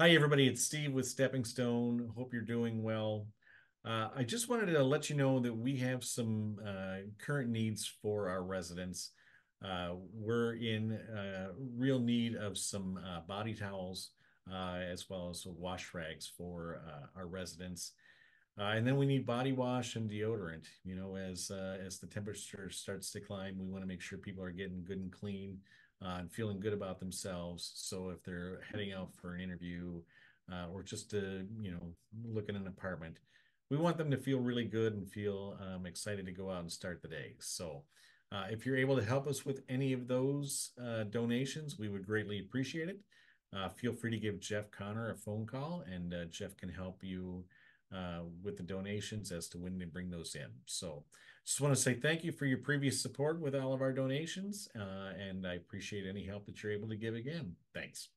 Hi, everybody. It's Steve with Stepping Stone. Hope you're doing well. Uh, I just wanted to let you know that we have some uh, current needs for our residents. Uh, we're in uh, real need of some uh, body towels uh, as well as wash rags for our residents. and then we need body wash and deodorant. You know, as as the temperature starts to climb, we want to make sure people are getting good and clean uh, and feeling good about themselves. So if they're heading out for an interview uh, or just to, you know, look at an apartment, we want them to feel really good and feel um, excited to go out and start the day. So uh, if you're able to help us with any of those uh, donations, we would greatly appreciate it. Uh, feel free to give Jeff Conner a phone call, and uh, Jeff can help you with the donations as to when they bring those in. So just want to say thank you for your previous support with all of our donations, uh, and I appreciate any help that you're able to give again. Thanks.